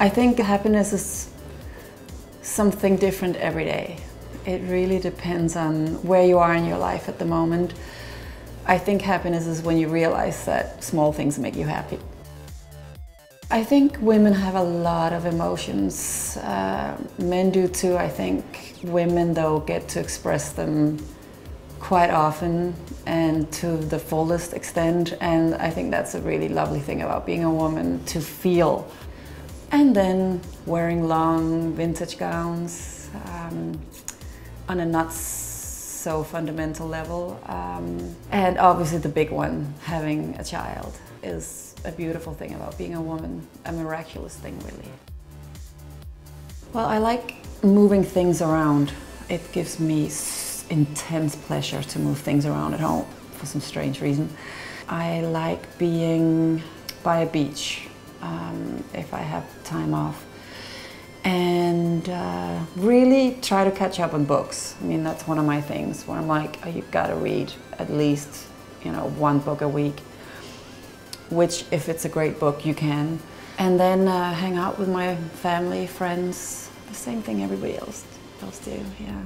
I think happiness is something different every day. It really depends on where you are in your life at the moment. I think happiness is when you realize that small things make you happy. I think women have a lot of emotions. Uh, men do too, I think. Women, though, get to express them quite often and to the fullest extent. And I think that's a really lovely thing about being a woman to feel. And then wearing long vintage gowns um, on a not so fundamental level. Um, and obviously the big one, having a child, is a beautiful thing about being a woman, a miraculous thing really. Well, I like moving things around. It gives me intense pleasure to move things around at home for some strange reason. I like being by a beach um, if I have time off and uh, really try to catch up on books. I mean, that's one of my things where I'm like, oh, you've got to read at least, you know, one book a week, which if it's a great book, you can. And then uh, hang out with my family, friends, the same thing everybody else, else do, yeah.